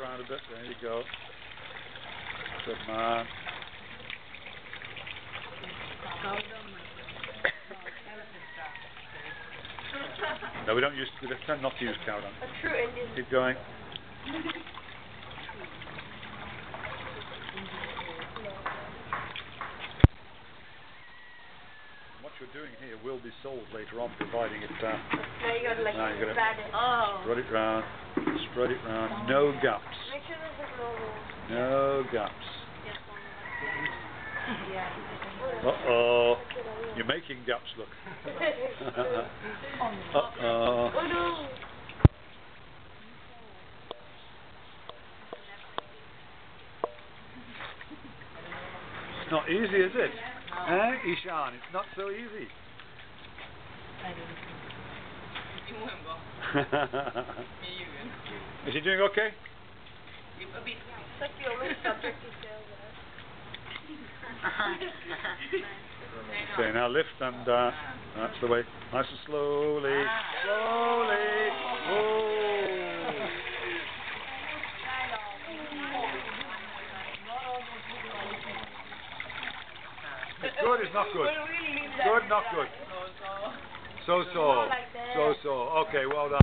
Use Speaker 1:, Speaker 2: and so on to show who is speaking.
Speaker 1: around a bit. There you go. Good man. No, we don't use. We tend not to use cow dung.
Speaker 2: A true Indian.
Speaker 1: Keep going. What you're doing here will be sold later on, providing it. Uh,
Speaker 2: Now you gotta like
Speaker 1: Now you gotta-
Speaker 2: it.
Speaker 3: Oh.
Speaker 1: spread it round. Spread it round. No gaps.
Speaker 2: Make sure there's like no rules.
Speaker 1: Gaps. Uh oh. You're making gaps look. uh oh.
Speaker 2: Oh.
Speaker 1: It's not easy, is it? Eh, Ishaan? It's not so easy. Is he doing okay? Okay, now lift and uh, that's the way. Nice and slowly. Slowly. It's good, it's not good. Good, not good. So so. So so. Okay, well done.